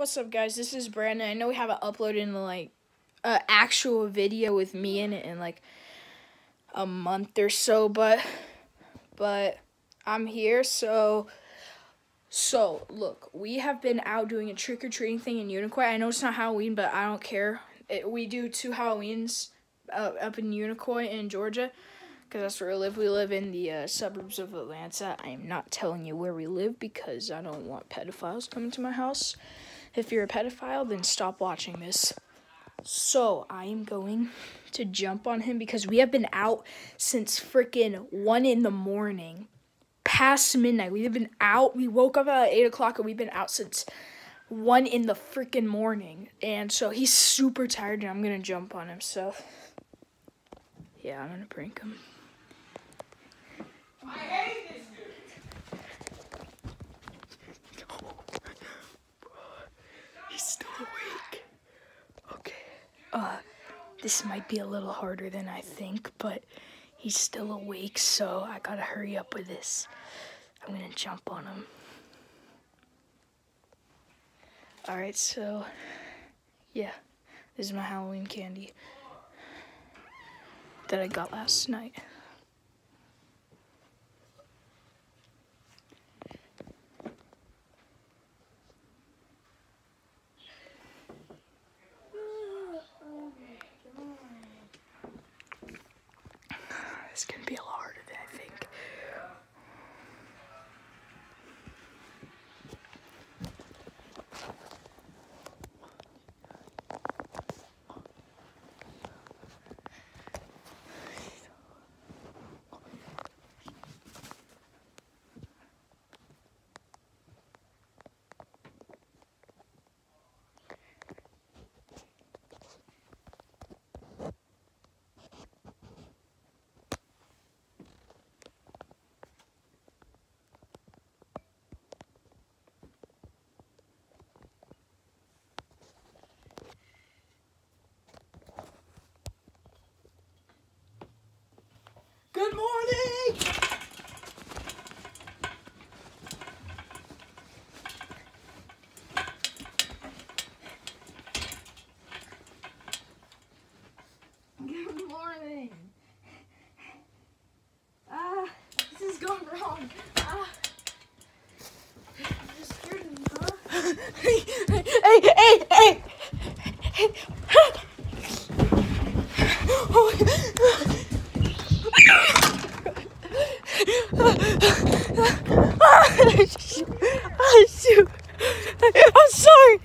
What's up, guys? This is Brandon. I know we haven't uploaded in like uh, actual video with me in it in like a month or so, but but I'm here. So so look, we have been out doing a trick or treating thing in Unicoi. I know it's not Halloween, but I don't care. It, we do two Halloweens uh, up in Unicoi in Georgia because that's where we live. We live in the uh, suburbs of Atlanta. I am not telling you where we live because I don't want pedophiles coming to my house. If you're a pedophile, then stop watching this. So I am going to jump on him because we have been out since freaking one in the morning, past midnight. We have been out. We woke up at eight o'clock and we've been out since one in the freaking morning. And so he's super tired and I'm gonna jump on him. So yeah, I'm gonna prank him. I hate this dude. He's still awake. Okay. Uh, this might be a little harder than I think, but he's still awake, so I gotta hurry up with this. I'm gonna jump on him. Alright, so, yeah, this is my Halloween candy that I got last night. Can be a lot harder than I think. Good morning. Good morning. Ah, this is going wrong. Ah. You scared me, huh? Hey, hey, hey, hey. oh, shoot. Oh, shoot. I'm sorry.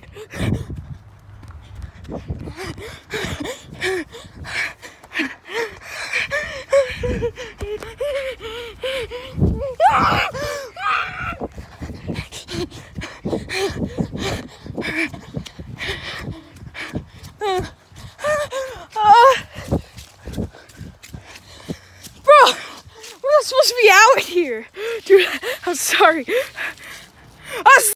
Bro, we're not supposed to be out here. Dude, I'm sorry. I'm